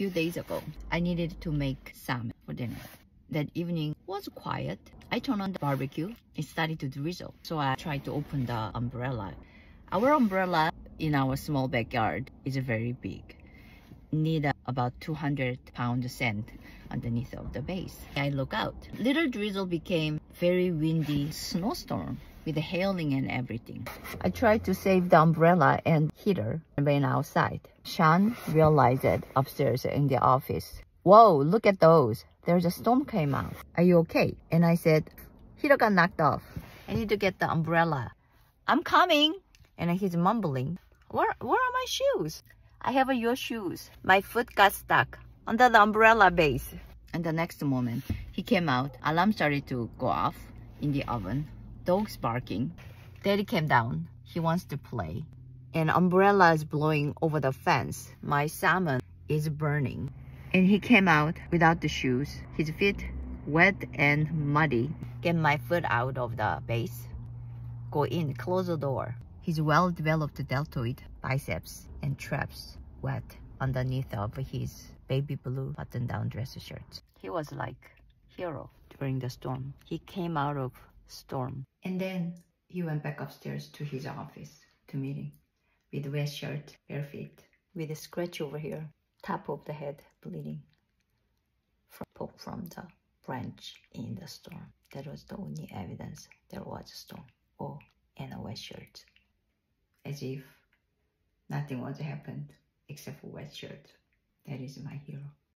few days ago. I needed to make salmon for dinner. That evening was quiet. I turned on the barbecue. It started to drizzle. So I tried to open the umbrella. Our umbrella in our small backyard is very big. Need about 200 pound sand underneath of the base. I look out. Little drizzle became very windy snowstorm with the hailing and everything. I tried to save the umbrella and heater and went outside. Sean realized it upstairs in the office. Whoa, look at those. There's a storm came out. Are you okay? And I said, heater got knocked off. I need to get the umbrella. I'm coming. And he's mumbling, where, where are my shoes? I have your shoes. My foot got stuck under the umbrella base. And the next moment, he came out. Alarm started to go off in the oven dogs barking. Daddy came down. He wants to play. An umbrella is blowing over the fence. My salmon is burning. And he came out without the shoes. His feet wet and muddy. Get my foot out of the base. Go in, close the door. His well-developed deltoid biceps and traps wet underneath of his baby blue button-down dress shirt. He was like hero during the storm. He came out of storm. And then he went back upstairs to his office to meeting with wet shirt, bare feet, with a scratch over here, top of the head bleeding from, from the branch in the storm. That was the only evidence there was a storm. Oh, and a wet shirt. As if nothing was happened except for wet shirt. That is my hero.